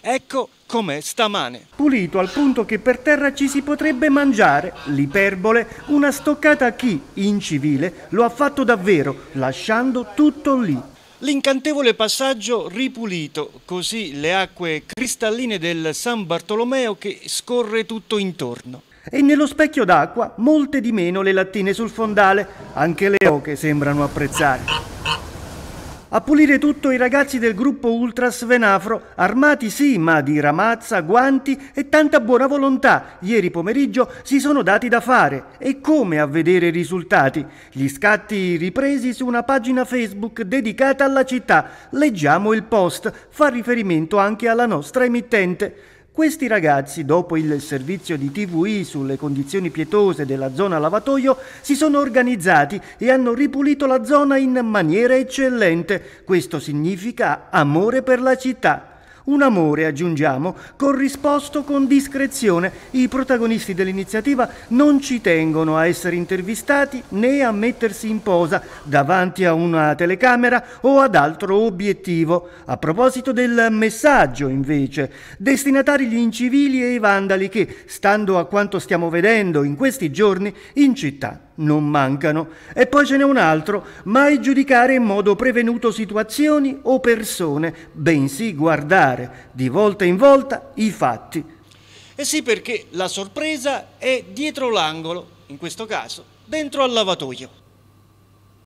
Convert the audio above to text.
Ecco com'è stamane. Pulito al punto che per terra ci si potrebbe mangiare. L'iperbole, una stoccata a chi, incivile, lo ha fatto davvero, lasciando tutto lì. L'incantevole passaggio ripulito, così le acque cristalline del San Bartolomeo che scorre tutto intorno. E nello specchio d'acqua molte di meno le lattine sul fondale, anche le oche sembrano apprezzare. A pulire tutto i ragazzi del gruppo Ultras Venafro, armati sì, ma di ramazza, guanti e tanta buona volontà, ieri pomeriggio si sono dati da fare. E come a vedere i risultati? Gli scatti ripresi su una pagina Facebook dedicata alla città. Leggiamo il post, fa riferimento anche alla nostra emittente. Questi ragazzi, dopo il servizio di TVI sulle condizioni pietose della zona lavatoio, si sono organizzati e hanno ripulito la zona in maniera eccellente. Questo significa amore per la città. Un amore, aggiungiamo, corrisposto con discrezione. I protagonisti dell'iniziativa non ci tengono a essere intervistati né a mettersi in posa davanti a una telecamera o ad altro obiettivo. A proposito del messaggio, invece, destinatari gli incivili e i vandali che, stando a quanto stiamo vedendo in questi giorni, in città non mancano. E poi ce n'è un altro, mai giudicare in modo prevenuto situazioni o persone, bensì guardare di volta in volta i fatti. E sì perché la sorpresa è dietro l'angolo, in questo caso dentro al lavatoio.